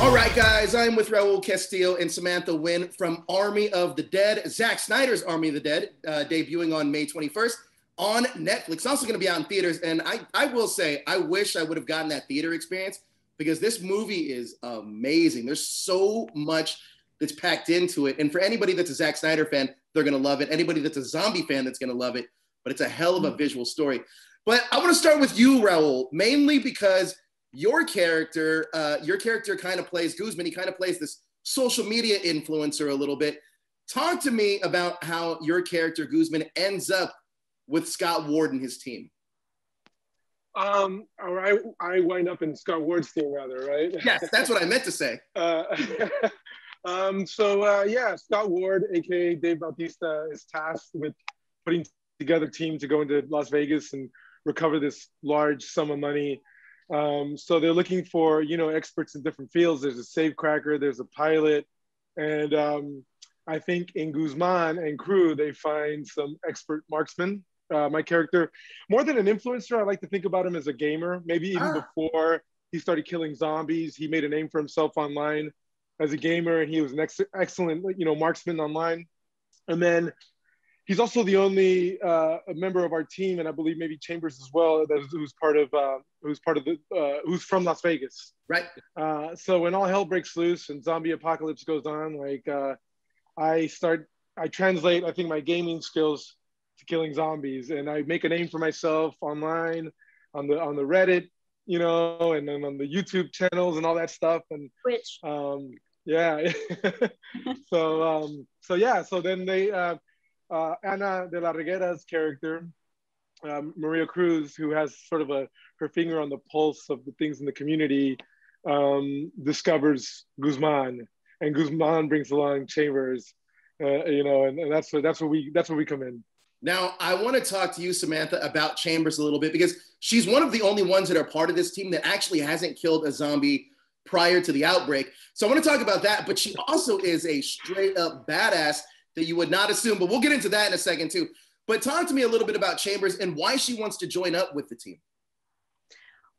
All right, guys, I'm with Raul Castillo and Samantha Win from Army of the Dead, Zack Snyder's Army of the Dead, uh, debuting on May 21st on Netflix. Also going to be out in theaters. And I, I will say, I wish I would have gotten that theater experience because this movie is amazing. There's so much that's packed into it. And for anybody that's a Zack Snyder fan, they're going to love it. Anybody that's a zombie fan, that's going to love it. But it's a hell of a visual story. But I want to start with you, Raul, mainly because your character, uh, your character kind of plays Guzman. He kind of plays this social media influencer a little bit. Talk to me about how your character Guzman ends up with Scott Ward and his team. Um, or I, I wind up in Scott Ward's team rather, right? Yes, that's what I meant to say. Uh, um, so uh, yeah, Scott Ward, aka Dave Bautista, is tasked with putting together a team to go into Las Vegas and recover this large sum of money um, so they're looking for, you know, experts in different fields. There's a safe cracker, there's a pilot, and um, I think in Guzman and crew, they find some expert marksmen. Uh, my character, more than an influencer, I like to think about him as a gamer. Maybe even ah. before he started killing zombies, he made a name for himself online as a gamer, and he was an ex- excellent, you know, marksman online. And then he's also the only uh, member of our team, and I believe maybe Chambers as well, that who's part of uh, who's part of the uh, who's from Las Vegas. Right. Uh, so when all hell breaks loose and zombie apocalypse goes on, like uh, I start, I translate, I think my gaming skills to killing zombies, and I make a name for myself online on the on the Reddit, you know, and then on the YouTube channels and all that stuff, and which. Um, yeah. so um, so yeah. So then they uh, de la Reguera's character, um, Maria Cruz, who has sort of a her finger on the pulse of the things in the community, um, discovers Guzman, and Guzman brings along Chambers, uh, you know, and, and that's where that's where we that's where we come in. Now, I want to talk to you, Samantha, about Chambers a little bit because she's one of the only ones that are part of this team that actually hasn't killed a zombie prior to the outbreak. So I want to talk about that, but she also is a straight up badass that you would not assume. But we'll get into that in a second too. But talk to me a little bit about Chambers and why she wants to join up with the team.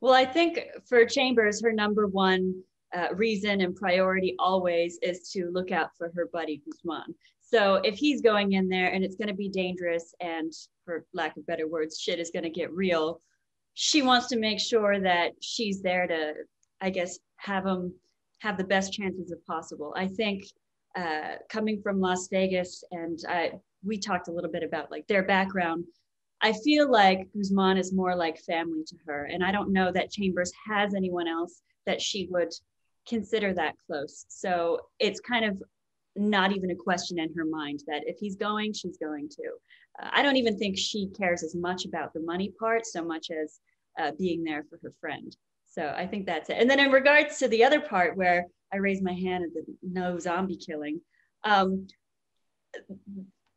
Well, I think for Chambers, her number one uh, reason and priority always is to look out for her buddy Guzman. So if he's going in there and it's going to be dangerous and, for lack of better words, shit is going to get real, she wants to make sure that she's there to, I guess, have him have the best chances of possible. I think uh, coming from Las Vegas, and I, we talked a little bit about like their background. I feel like Guzman is more like family to her, and I don't know that Chambers has anyone else that she would consider that close. So it's kind of not even a question in her mind that if he's going, she's going to. Uh, I don't even think she cares as much about the money part so much as uh, being there for her friend. So I think that's it. And then in regards to the other part where I raised my hand at the no zombie killing. Um,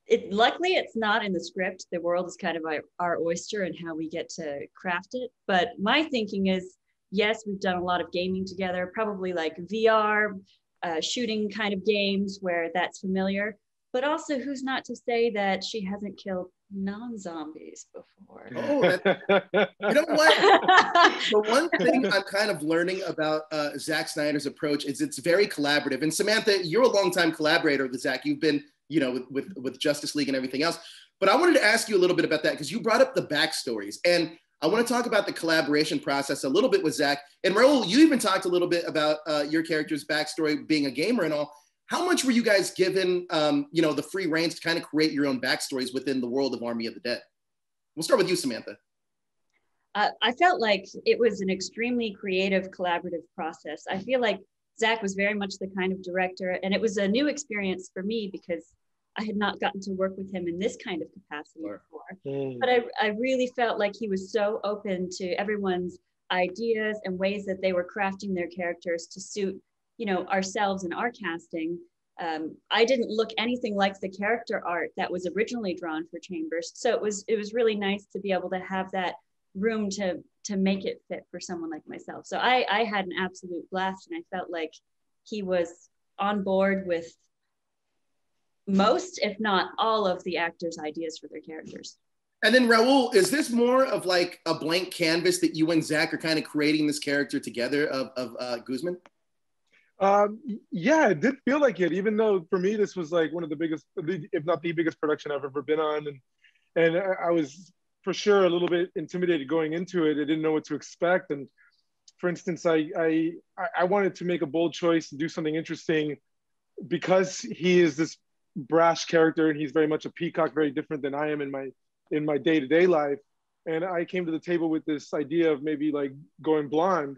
it luckily it's not in the script. The world is kind of our, our oyster and how we get to craft it. But my thinking is, yes, we've done a lot of gaming together, probably like VR, uh, shooting kind of games where that's familiar. But also, who's not to say that she hasn't killed non-zombies before. Oh, that, you know what? the one thing I'm kind of learning about uh, Zack Snyder's approach is it's very collaborative. And Samantha, you're a longtime collaborator with Zack. You've been, you know, with, with, with Justice League and everything else. But I wanted to ask you a little bit about that because you brought up the backstories. And I want to talk about the collaboration process a little bit with Zack. And Raul, you even talked a little bit about uh, your character's backstory being a gamer and all how much were you guys given, um, you know, the free reins to kind of create your own backstories within the world of Army of the Dead? We'll start with you, Samantha. Uh, I felt like it was an extremely creative, collaborative process. I feel like Zack was very much the kind of director, and it was a new experience for me because I had not gotten to work with him in this kind of capacity sure. before. Mm. But I, I really felt like he was so open to everyone's ideas and ways that they were crafting their characters to suit you know ourselves and our casting um, i didn't look anything like the character art that was originally drawn for chambers. So it was it was really nice to be able to have that room to to make it fit for someone like myself. So i i had an absolute blast and i felt like he was on board with most if not all of the actors ideas for their characters. And then Raul, is this more of like a blank canvas that you and Zack are kind of creating this character together of, of uh, Guzman? Um, yeah, it did feel like it, even though for me this was like one of the biggest, if not the biggest production I've ever been on, and and I was for sure a little bit intimidated going into it. I didn't know what to expect, and for instance, I I I wanted to make a bold choice and do something interesting because he is this brash character and he's very much a peacock, very different than I am in my in my day to day life. And I came to the table with this idea of maybe like going blonde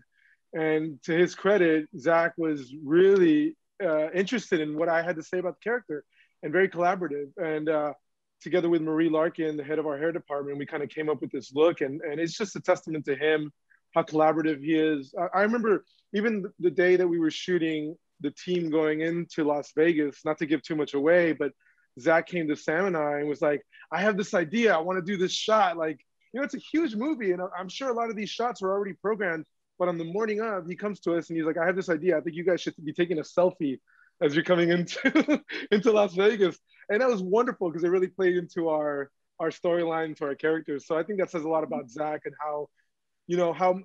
and to his credit, Zack was really uh, interested in what I had to say about the character and very collaborative. And uh, together with Marie Larkin, the head of our hair department, we kind of came up with this look. And, and it's just a testament to him, how collaborative he is. I, I remember even the day that we were shooting the team going into Las Vegas, not to give too much away, but Zack came to Sam and I and was like, I have this idea. I want to do this shot. Like, you know, it's a huge movie. And I'm sure a lot of these shots were already programmed but on the morning of, he comes to us and he's like, I have this idea. I think you guys should be taking a selfie as you're coming into into Las Vegas. And that was wonderful because it really played into our our storyline, to our characters. So I think that says a lot about Zack and how, you know, how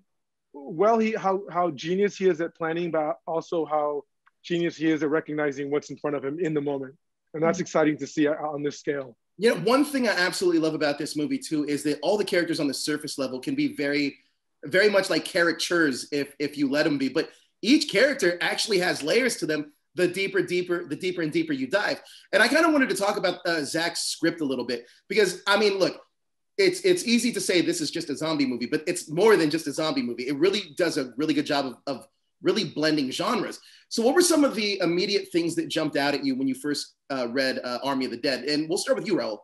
well he how how genius he is at planning, but also how genius he is at recognizing what's in front of him in the moment. And that's mm-hmm. exciting to see on this scale. You know, one thing I absolutely love about this movie too is that all the characters on the surface level can be very very much like caricatures if if you let them be. But each character actually has layers to them. The deeper, deeper, the deeper and deeper you dive. And I kind of wanted to talk about uh, Zack's script a little bit because I mean, look, it's it's easy to say this is just a zombie movie, but it's more than just a zombie movie. It really does a really good job of, of really blending genres. So, what were some of the immediate things that jumped out at you when you first uh, read uh, Army of the Dead? And we'll start with you, Raul.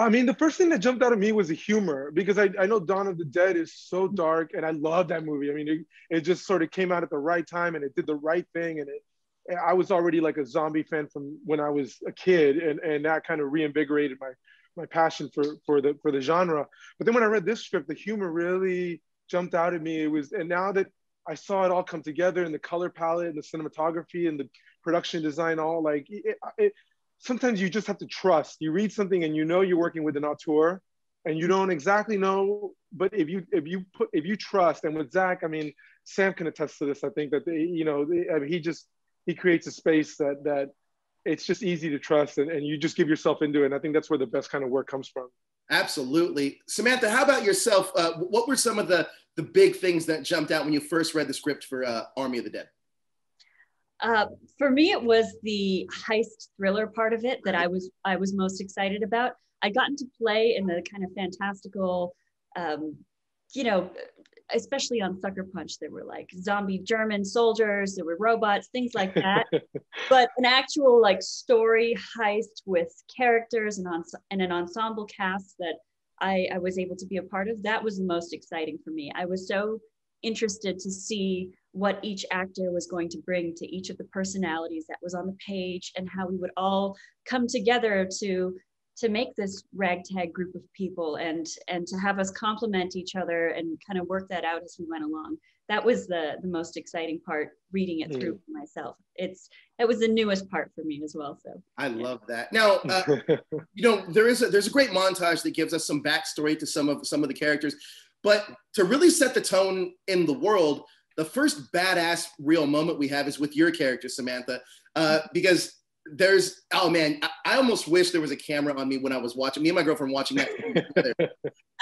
I mean, the first thing that jumped out at me was the humor because I, I know Dawn of the Dead is so dark and I love that movie. I mean, it, it just sort of came out at the right time and it did the right thing. And it, I was already like a zombie fan from when I was a kid and, and that kind of reinvigorated my, my passion for, for the, for the genre. But then when I read this script, the humor really jumped out at me. It was, and now that I saw it all come together in the color palette and the cinematography and the production design, all like it, sometimes you just have to trust. You read something and you know you're working with an auteur and you don't exactly know, but if you if you put if you trust and with Zack, I mean, Sam can attest to this. I think that they, you know they, I mean, he just he creates a space that that it's just easy to trust and, and you just give yourself into it. And I think that's where the best kind of work comes from. Absolutely, Samantha. How about yourself? Uh, what were some of the the big things that jumped out when you first read the script for uh, Army of the Dead? Uh, for me, it was the heist thriller part of it that I was I was most excited about. I got into play in the kind of fantastical, um, you know, especially on Sucker Punch, there were like zombie German soldiers, there were robots, things like that. but an actual like story heist with characters and on and an ensemble cast that I, I was able to be a part of, that was the most exciting for me. I was so interested to see what each actor was going to bring to each of the personalities that was on the page and how we would all come together to to make this ragtag group of people and and to have us complement each other and kind of work that out as we went along that was the the most exciting part reading it through mm. for myself it's it was the newest part for me as well so i yeah. love that now uh, you know there is a there's a great montage that gives us some backstory to some of some of the characters but to really set the tone in the world the first badass real moment we have is with your character, Samantha, uh, because there's oh man, I, I, almost wish there was a camera on me when I was watching. Me and my girlfriend watching that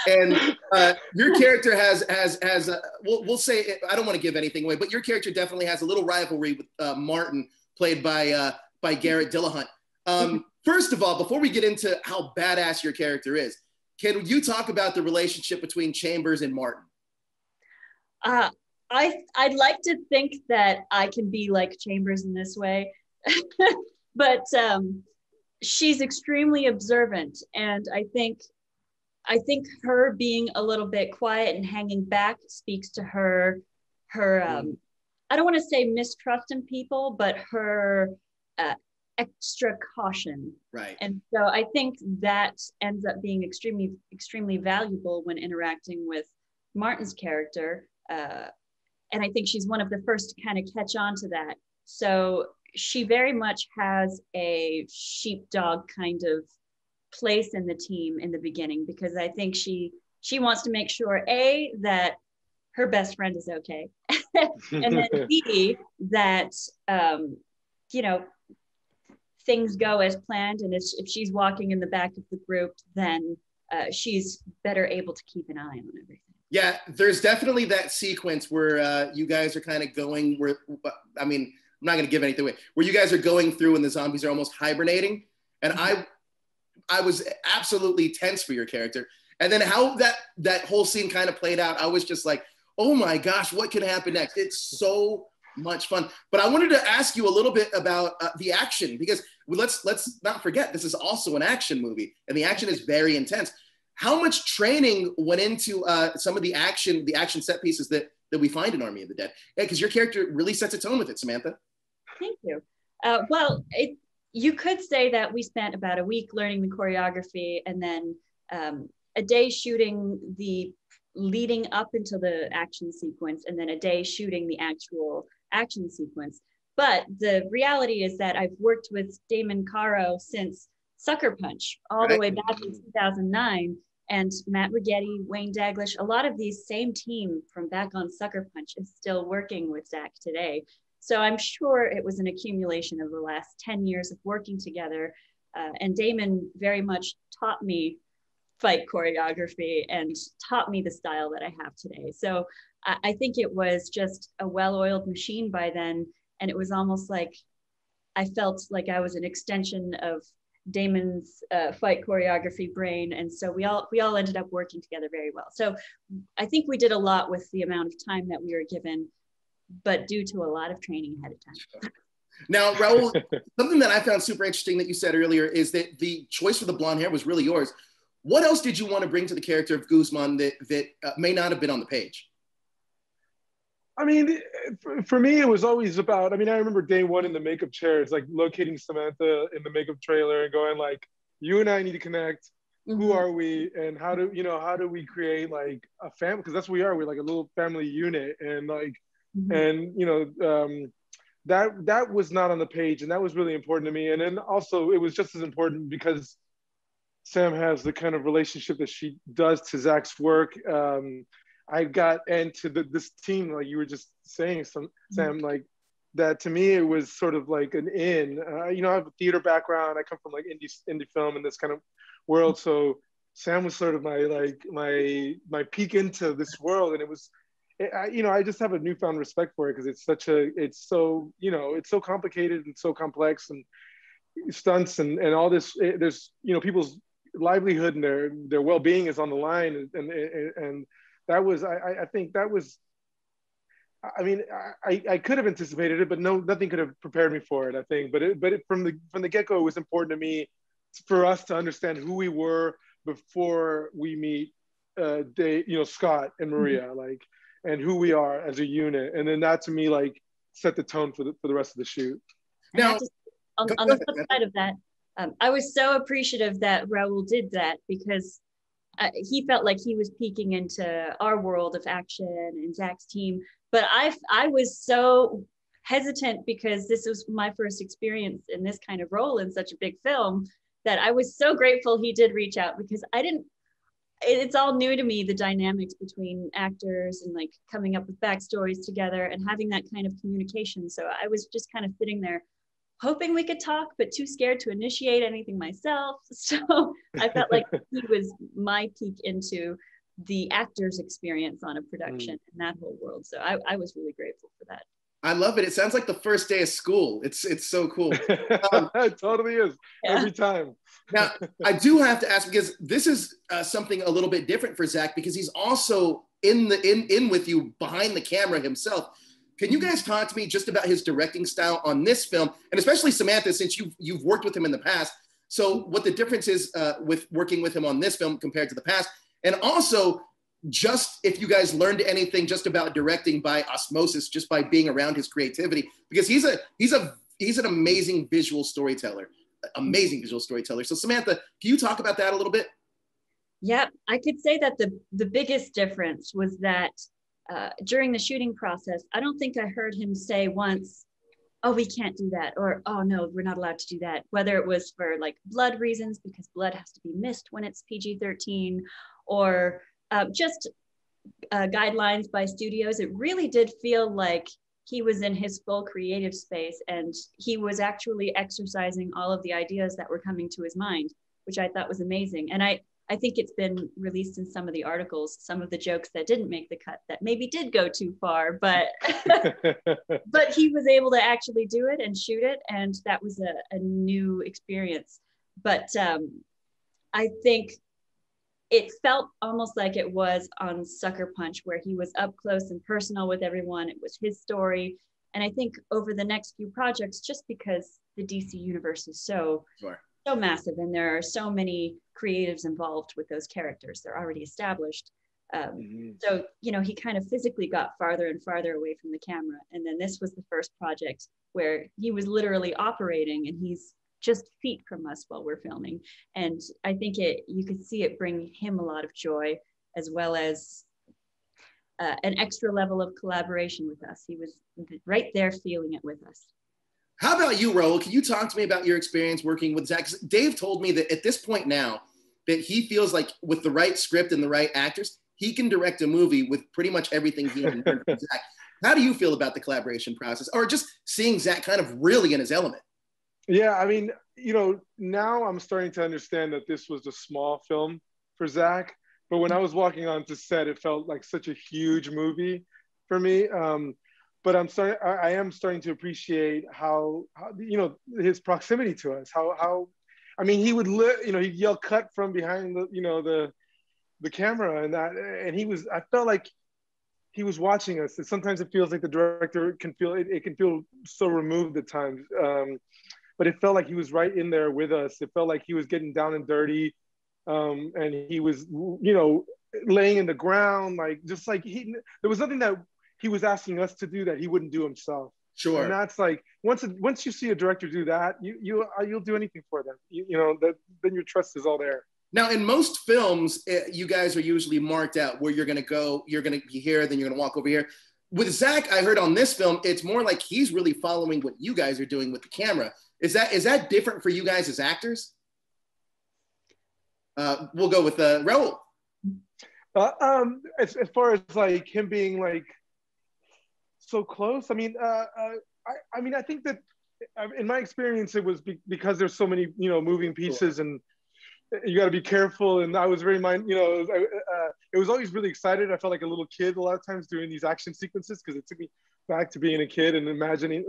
and uh, your character has has has a, we'll, we'll say I don't want to give anything away, but your character definitely has a little rivalry with uh, Martin, played by uh, by Garrett Dillahunt. Um, first of all, before we get into how badass your character is, can you talk about the relationship between Chambers and Martin? Uh, I I'd like to think that I can be like Chambers in this way, but um, she's extremely observant, and I think I think her being a little bit quiet and hanging back speaks to her her um, I don't want to say mistrust in people, but her uh, extra caution. Right. And so I think that ends up being extremely extremely valuable when interacting with Martin's character. Uh, and I think she's one of the first to kind of catch on to that. So she very much has a sheepdog kind of place in the team in the beginning because I think she she wants to make sure a that her best friend is okay and then B, that, um, you know, things go as planned. And if, if she's walking in the back of the group, then uh, she's better able to keep an eye on everything. Yeah, there's definitely that sequence where uh, you guys are kind of going where, I mean, I'm not going to give anything away, where you guys are going through and the zombies are almost hibernating. And I, I was absolutely tense for your character. And then how that that whole scene kind of played out, I was just like, oh my gosh, what can happen next? It's so much fun. But I wanted to ask you a little bit about uh, the action because let's let's not forget this is also an action movie, and the action is very intense. How much training went into uh, some of the action, the action set pieces that that we find in Army of the Dead? Yeah, because your character really sets a tone with it, Samantha. Thank you. Uh, well, it, you could say that we spent about a week learning the choreography and then um, a day shooting the leading up into the action sequence and then a day shooting the actual action sequence. But the reality is that I've worked with Damon Caro since Sucker Punch all right. the way back in 2009. And Matt Righetti, Wayne Dalglish, a lot of these same team from back on Sucker Punch is still working with Zack today. So I'm sure it was an accumulation of the last 10 years of working together. Uh, and Damon very much taught me fight choreography and taught me the style that I have today. So I, I think it was just a well-oiled machine by then. And it was almost like I felt like I was an extension of Damon's uh, fight choreography brain, and so we all we all ended up working together very well. So I think we did a lot with the amount of time that we were given, but due to a lot of training ahead of time. Now, Raul, something that I found super interesting that you said earlier is that the choice for the blonde hair was really yours. What else did you want to bring to the character of Guzman that that uh, may not have been on the page? I mean, for me, it was always about. I mean, I remember day one in the makeup chair. It's like locating Samantha in the makeup trailer and going like, "You and I need to connect. Mm-hmm. Who are we? And how do you know? How do we create like a family? Because that's what we are. We're like a little family unit, and like, mm-hmm. and you know, um, that that was not on the page, and that was really important to me. And then also, it was just as important because Sam has the kind of relationship that she does to Zack's work. Um, I got into the, this team, like you were just saying, some, Sam, mm-hmm. like that to me, it was sort of like an in. Uh, you know, I have a theater background. I come from like indie indie film and this kind of world. So Sam was sort of my like my my peek into this world, and it was, it, I, you know, I just have a newfound respect for it because it's such a, it's so, you know, it's so complicated and so complex and stunts and and all this. It, there's you know people's livelihood and their their well-being is on the line and and, and that was I, I think that was I mean I, I could have anticipated it but no nothing could have prepared me for it I think. But it, but it, from the from the get-go it was important to me for us to understand who we were before we meet uh they you know Scott and Maria mm-hmm. like and who we are as a unit. And then that to me like set the tone for the for the rest of the shoot. Now on, on the flip side of that um, I was so appreciative that Raul did that because uh, he felt like he was peeking into our world of action and Zack's team. But I, I was so hesitant because this was my first experience in this kind of role in such a big film that I was so grateful he did reach out because I didn't. It's all new to me the dynamics between actors and like coming up with backstories together and having that kind of communication. So I was just kind of sitting there hoping we could talk, but too scared to initiate anything myself. So I felt like he was my peek into the actor's experience on a production mm. in that whole world. So I, I, was really grateful for that. I love it. It sounds like the first day of school. It's it's so cool. Um, it totally is yeah. every time. now I do have to ask because this is uh, something a little bit different for Zack because he's also in the in in with you behind the camera himself. Can you guys talk to me just about his directing style on this film, and especially Samantha, since you've you've worked with him in the past? So, what the difference is uh, with working with him on this film compared to the past, and also just if you guys learned anything just about directing by osmosis, just by being around his creativity, because he's a he's a he's an amazing visual storyteller, amazing visual storyteller. So, Samantha, can you talk about that a little bit? Yeah, I could say that the the biggest difference was that uh, during the shooting process, I don't think I heard him say once, oh, we can't do that, or oh, no, we're not allowed to do that. Whether it was for like blood reasons, because blood has to be missed when it's PG 13, or uh, just uh, guidelines by studios, it really did feel like he was in his full creative space and he was actually exercising all of the ideas that were coming to his mind, which I thought was amazing. And I, I think it's been released in some of the articles, some of the jokes that didn't make the cut that maybe did go too far, but but he was able to actually do it and shoot it, and that was a, a new experience. But um, I think it felt almost like it was on Sucker Punch, where he was up close and personal with everyone. It was his story. And I think over the next few projects, just because the DC universe is so sure. So massive and there are so many creatives involved with those characters, they're already established. Um, mm-hmm. So you know, he kind of physically got farther and farther away from the camera. And then this was the first project where he was literally operating, and he's just feet from us while we're filming. And I think it you could see it bring him a lot of joy as well as uh, an extra level of collaboration with us. He was right there feeling it with us. How about you, Raul? Can you talk to me about your experience working with Zack? Dave told me that at this point now, that he feels like with the right script and the right actors, he can direct a movie with pretty much everything he can. Zack. How do you feel about the collaboration process, or just seeing Zack kind of really in his element? Yeah, I mean, you know, now I'm starting to understand that this was a small film for Zack. But when I was walking onto set, it felt like such a huge movie for me. Um, but I'm starting, I, am starting to appreciate how, how, you know, his proximity to us. How, how, I mean, he would, li- you know, he'd yell cut from behind the, you know, the, the camera, and that, and he was. I felt like he was watching us. And sometimes it feels like the director can feel it, it can feel so removed at times. Um, but it felt like he was right in there with us. It felt like he was getting down and dirty, um, and he was, you know, laying in the ground, like just like he. There was nothing that he was asking us to do that he wouldn't do himself. Sure. And that's like once once you see a director do that, you you uh, you'll do anything for them. You, you know that then your trust is all there. Now, in most films, eh, you guys are usually marked out where you're going to go. You're going to be here, then you're going to walk over here. With Zack, I heard on this film, it's more like he's really following what you guys are doing with the camera. Is that is that different for you guys as actors? Uh, we'll go with uh, Raul. Uh, um, as, as far as like him being like so close, I mean, uh, uh, I, I mean, I think that uh, in my experience, it was be- because there's so many, you know, moving pieces sure. and you got to be careful. And I was very mind, you know, it was, uh, it was, always really excited. I felt like a little kid a lot of times doing these action sequences because it took me back to being a kid and imagining.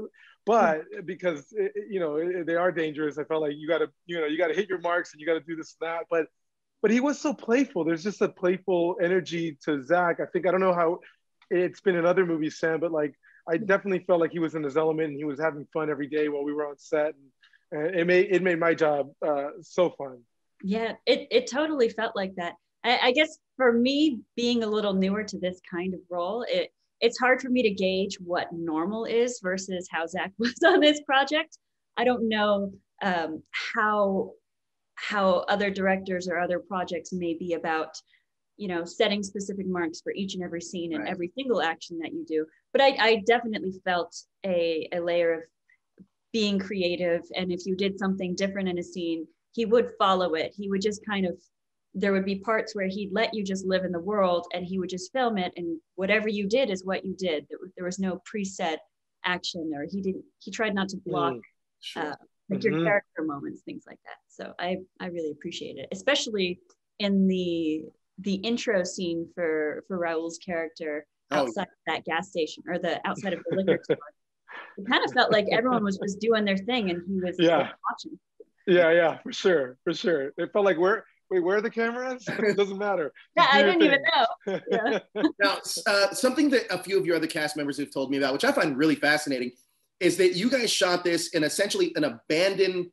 But because it, you know it, they are dangerous, I felt like you got to, you know, you got to hit your marks and you got to do this and that. But but he was so playful. There's just a playful energy to Zack. I think I don't know how it's been in other movies, Sam, but like I definitely felt like he was in his element and he was having fun every day while we were on set. And, and it made it made my job uh, so fun. Yeah, it, it totally felt like that. I, I, guess for me, being a little newer to this kind of role, it it's hard for me to gauge what normal is versus how Zack was on this project. I don't know um, how how other directors or other projects may be about you know setting specific marks for each and every scene and right. every single action that you do but I, I definitely felt a, a layer of being creative and if you did something different in a scene he would follow it. He would just kind of, there would be parts where he'd let you just live in the world and he would just film it. And whatever you did is what you did. There, there was no preset action or he didn't, he tried not to block mm, sure. uh, like mm-hmm. your character moments, things like that. So I, I really appreciate it, especially in the, the intro scene for, for Raul's character oh. outside oh. that gas station or the outside of the liquor store. It kind of felt like everyone was just doing their thing and he was yeah. watching. Yeah, yeah, for sure, for sure. It felt like where wait, where are the cameras? It doesn't matter. yeah, I didn't thing. even know. Yeah. now, uh, something that a few of your other cast members have told me about, which I find really fascinating, is that you guys shot this in essentially an abandoned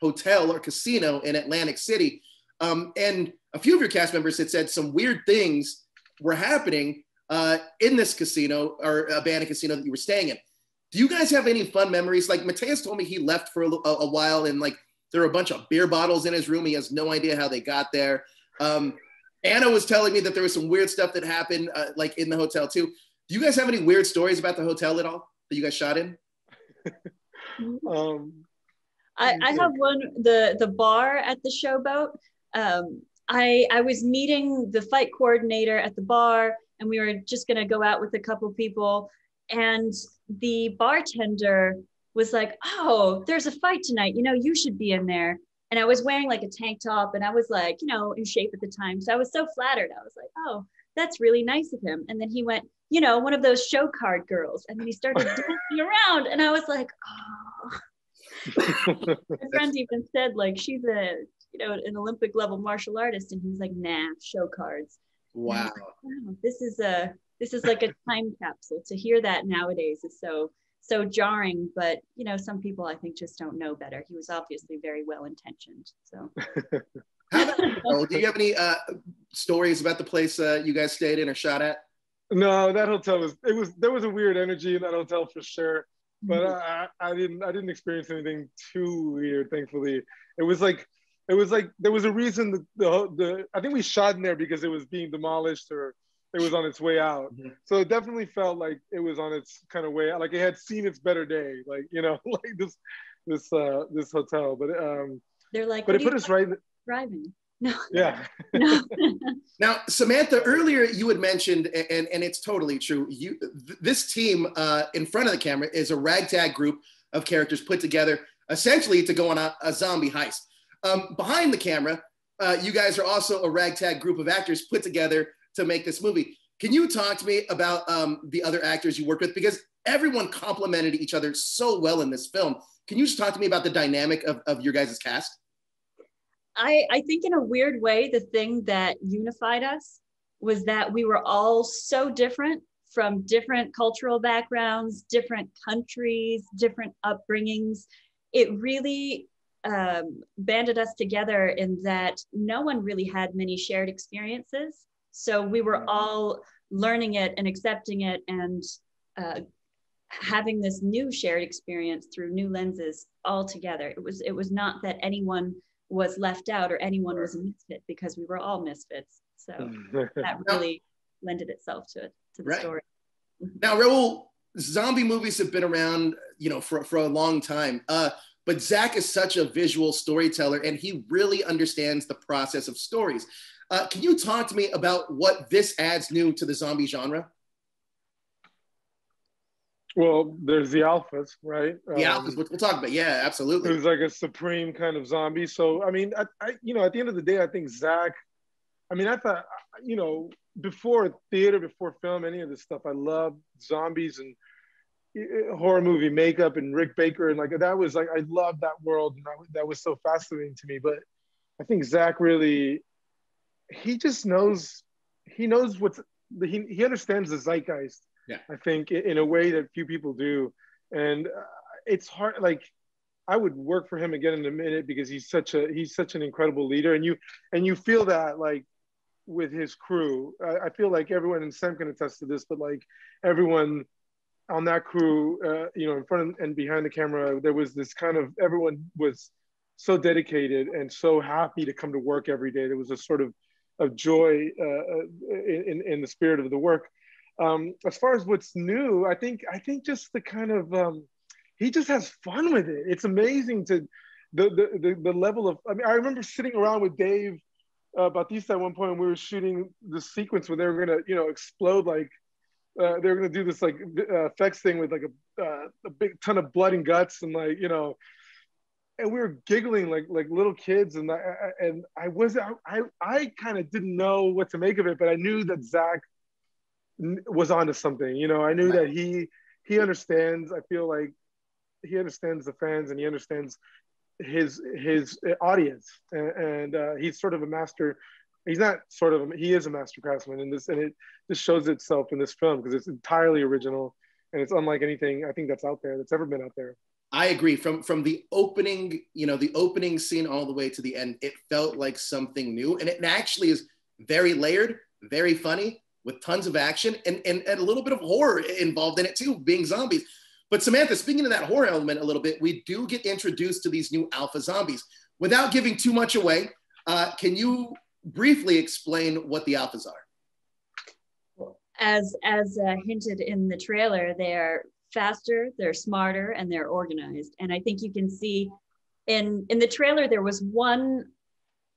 hotel or casino in Atlantic City. Um, and a few of your cast members had said some weird things were happening uh, in this casino or abandoned casino that you were staying in. Do you guys have any fun memories? Like Matthias told me he left for a, a while and like there are a bunch of beer bottles in his room. He has no idea how they got there. Um, Anna was telling me that there was some weird stuff that happened, uh, like in the hotel too. Do you guys have any weird stories about the hotel at all that you guys shot in? um, I, I have one. The the bar at the showboat. Um, I I was meeting the fight coordinator at the bar, and we were just going to go out with a couple people. And the bartender was like, Oh, there's a fight tonight. You know, you should be in there. And I was wearing like a tank top and I was like, you know, in shape at the time. So I was so flattered. I was like, Oh, that's really nice of him. And then he went, You know, one of those show card girls. And then he started dancing around. And I was like, Oh. My friend even said, like, she's a, you know, an Olympic level martial artist. And he was like, Nah, show cards. Wow. Like, wow. This is a, this is like a time capsule. To hear that nowadays is so so jarring but you know some people i think just don't know better he was obviously very well intentioned so oh, do you have any uh, stories about the place uh, you guys stayed in or shot at no that hotel was it was there was a weird energy in that hotel for sure but mm-hmm. I, I didn't i didn't experience anything too weird thankfully it was like it was like there was a reason that the, the i think we shot in there because it was being demolished or it was on its way out. Mm-hmm. So it definitely felt like it was on its kind of way out, like it had seen its better day, like you know, like this this uh this hotel. But um they're like but it put us right driving. No. Yeah. no. now, Samantha, earlier you had mentioned, and, and it's totally true. You th- this team uh, in front of the camera is a ragtag group of characters put together essentially to go on a, a zombie heist. Um, behind the camera, uh, you guys are also a ragtag group of actors put together to make this movie. Can you talk to me about um, the other actors you worked with? Because everyone complemented each other so well in this film. Can you just talk to me about the dynamic of, of your guys' cast? I, I think, in a weird way, the thing that unified us was that we were all so different from different cultural backgrounds, different countries, different upbringings. It really um, banded us together in that no one really had many shared experiences. So we were mm-hmm. all learning it and accepting it and uh, having this new shared experience through new lenses all together. It was it was not that anyone was left out or anyone was a misfit because we were all misfits. So that really lended itself to it to the right. story. Now, Raul, zombie movies have been around, you know, for, for a long time. Uh, but Zack is such a visual storyteller and he really understands the process of stories. Uh, can you talk to me about what this adds new to the zombie genre? Well, there's the alphas, right? The um, alphas, which we'll talk about. Yeah, absolutely. There's like a supreme kind of zombie. So, I mean, I, I, you know, at the end of the day, I think Zack. I mean, I thought, you know, before theater, before film, any of this stuff, I love zombies and horror movie makeup and Rick Baker and like that was like I love that world and that, that was so fascinating to me. But I think Zack really he just knows he knows what's he, he understands the zeitgeist yeah i think in a way that few people do and uh, it's hard like i would work for him again in a minute because he's such a he's such an incredible leader and you and you feel that like with his crew i, I feel like everyone and sam can attest to this but like everyone on that crew uh, you know in front and behind the camera there was this kind of everyone was so dedicated and so happy to come to work every day there was a sort of of joy uh, uh, in, in the spirit of the work. Um, as far as what's new, I think I think just the kind of um, he just has fun with it. It's amazing to the the the, the level of. I mean, I remember sitting around with Dave uh, Bautista at one point. We were shooting the sequence where they were gonna you know explode like uh, they were gonna do this like uh, effects thing with like a, uh, a big ton of blood and guts and like you know and we were giggling like like little kids and I and I was I I kind of didn't know what to make of it but I knew that Zack was onto something you know? I knew that he he understands I feel like he understands the fans and he understands his his audience. And, and uh, he's sort of a master he's not sort of he is a master craftsman in this and it just shows itself in this film because it's entirely original and it's unlike anything I think that's out there that's ever been out there I agree. From from the opening, you know, the opening scene all the way to the end, it felt like something new, and it actually is very layered, very funny, with tons of action and, and, and a little bit of horror involved in it too, being zombies. But Samantha, speaking of that horror element a little bit, we do get introduced to these new alpha zombies. Without giving too much away, uh, can you briefly explain what the alphas are? As as uh, hinted in the trailer, they are faster, they're smarter, and they're organized. And I think you can see in in the trailer there was one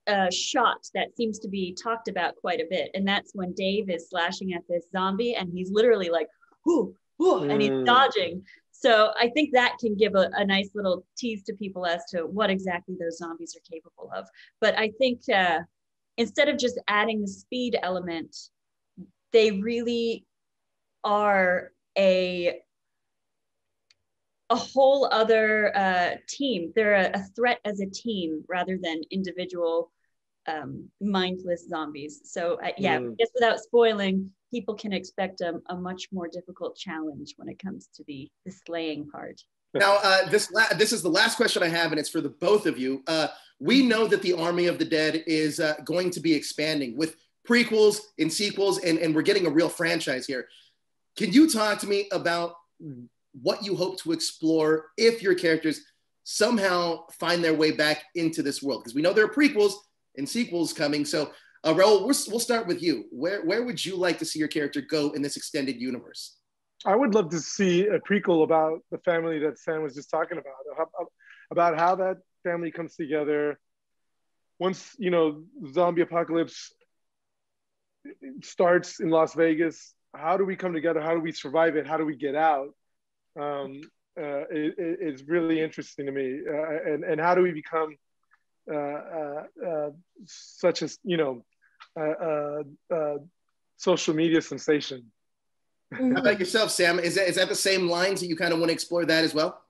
uh, shot that seems to be talked about quite a bit, and that's when Dave is slashing at this zombie, and he's literally like, "Whoo, whoo," and he's Mm. dodging. So I think that can give a, a nice little tease to people as to what exactly those zombies are capable of. But I think uh, instead of just adding the speed element, they really are a a whole other uh, team. They're a, a threat as a team rather than individual um, mindless zombies. So uh, yeah, Mm. I guess without spoiling, people can expect a, a much more difficult challenge when it comes to the the slaying part. Now, uh, this la- this is the last question I have, and it's for the both of you. Uh, we know that the Army of the Dead is uh, going to be expanding with prequels and sequels, and, and we're getting a real franchise here. Can you talk to me about what you hope to explore if your characters somehow find their way back into this world? Because we know there are prequels and sequels coming. So, uh, Raul, we're, we'll start with you. Where where would you like to see your character go in this extended universe? I would love to see a prequel about the family that Sam was just talking about, about how that family comes together. Once you know zombie apocalypse starts in Las Vegas, how do we come together? How do we survive it? How do we get out? Um, uh, it, it- it's really interesting to me, uh, and and how do we become uh, uh, uh, such as you know uh, social media sensation? How about yourself, Sam? Is that, is that the same lines that you kind of want to explore that as well?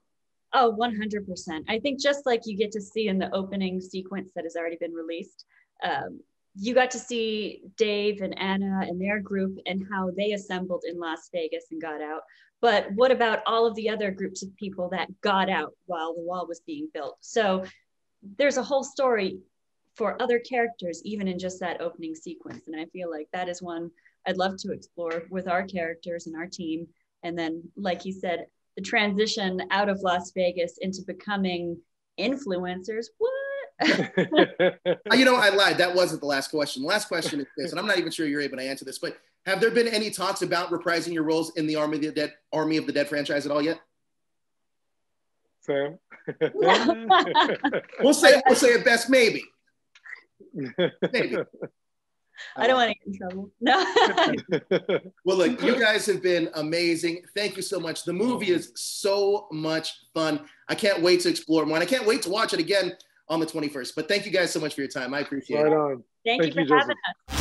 Oh, 100%. I think just like you get to see in the opening sequence that has already been released, um, you got to see Dave and Anna and their group and how they assembled in Las Vegas and got out. But what about all of the other groups of people that got out while the wall was being built? So there's a whole story for other characters, even in just that opening sequence. And I feel like that is one I'd love to explore with our characters and our team. And then, like you said, the transition out of Las Vegas into becoming influencers. What? You know, I lied. That wasn't the last question. The last question is this, and I'm not even sure you're able to answer this, but have there been any talks about reprising your roles in the Army of the Dead Army of the Dead franchise at all yet? Sam. We'll say we'll say it best, maybe. Maybe. I don't want to get in trouble. No. Well, look, you guys have been amazing. Thank you so much. The movie is so much fun. I can't wait to explore more, and I can't wait to watch it again on the 21st. But thank you guys so much for your time. I appreciate right it. on. Thank, Thank you you, for having Joseph. us.